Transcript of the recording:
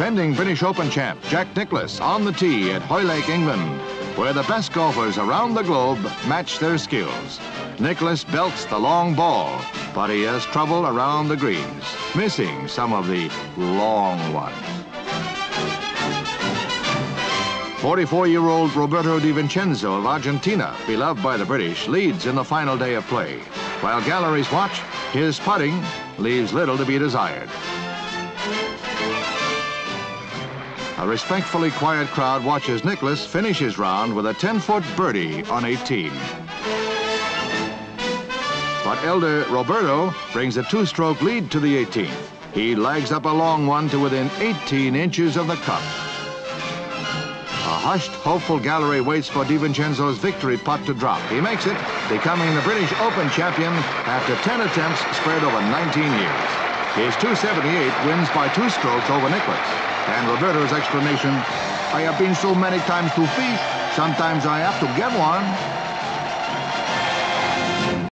defending British Open champ Jack Nicklaus on the tee at Hoylake, England, where the best golfers around the globe match their skills. Nicklaus belts the long ball, but he has trouble around the greens, missing some of the long ones. 44-year-old Roberto de Vicenzo of Argentina, beloved by the British, leads in the final day of play. While galleries watch, his putting leaves little to be desired. A respectfully quiet crowd watches Nicklaus finish his round with a 10-foot birdie on 18. But elder Roberto brings a two-stroke lead to the 18th. He lags up a long one to within 18 inches of the cup. A hushed, hopeful gallery waits for de Vicenzo's victory putt to drop. He makes it, becoming the British Open champion after 10 attempts spread over 19 years. His 278 wins by two strokes over Nicklaus. And Roberto's explanation, I have been so many times to fish, sometimes I have to get one.